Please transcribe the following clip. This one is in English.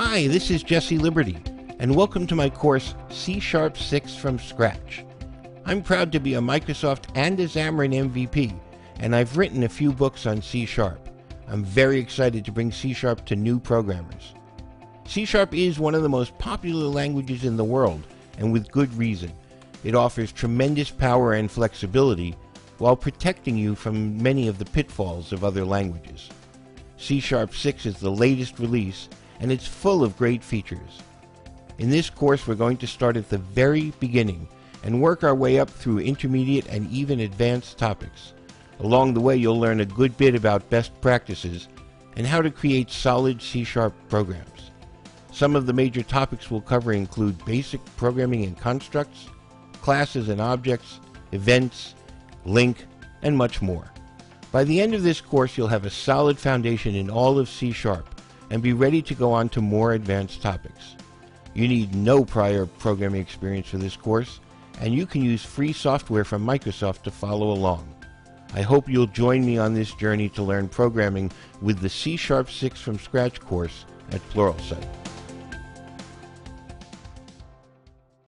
Hi, this is Jesse Liberty, and welcome to my course C Sharp 6 from Scratch. I'm proud to be a Microsoft and a Xamarin MVP, and I've written a few books on C Sharp. I'm very excited to bring C Sharp to new programmers. C Sharp is one of the most popular languages in the world, and with good reason. It offers tremendous power and flexibility while protecting you from many of the pitfalls of other languages. C Sharp 6 is the latest release, and it's full of great features. In this course, we're going to start at the very beginning and work our way up through intermediate and even advanced topics. Along the way, you'll learn a good bit about best practices and how to create solid C-sharp programs. Some of the major topics we'll cover include basic programming and constructs, classes and objects, events, LINQ, and much more. By the end of this course, you'll have a solid foundation in all of C-sharp and be ready to go on to more advanced topics. You need no prior programming experience for this course, and you can use free software from Microsoft to follow along. I hope you'll join me on this journey to learn programming with the C Sharp 6 from Scratch course at Pluralsight.